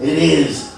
It is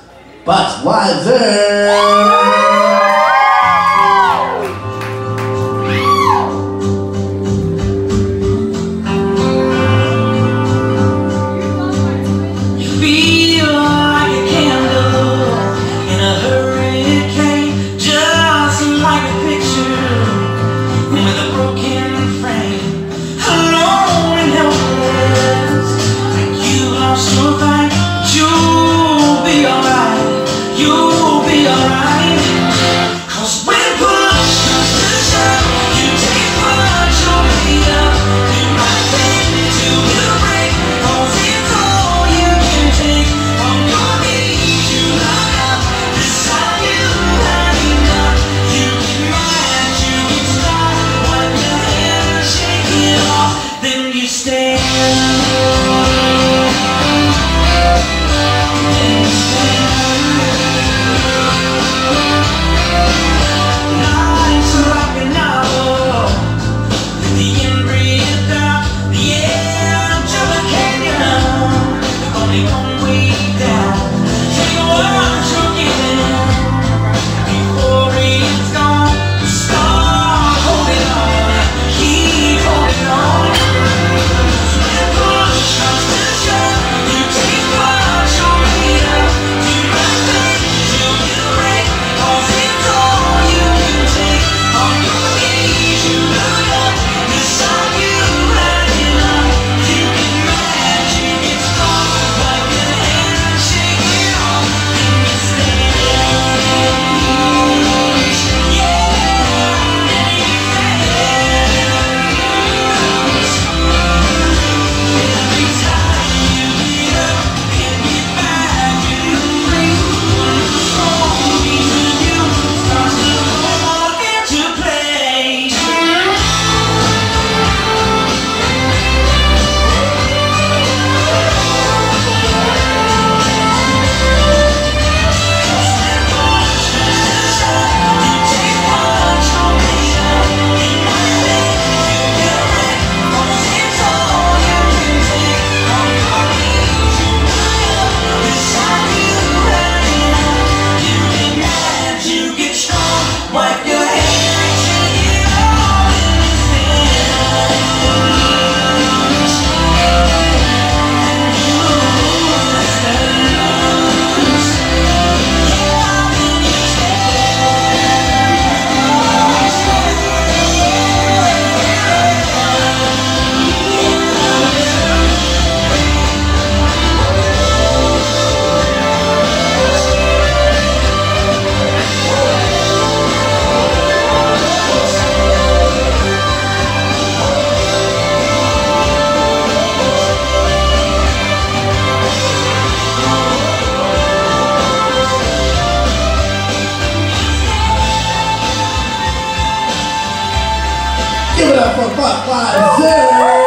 Budweiser. Give it up for Budweiser!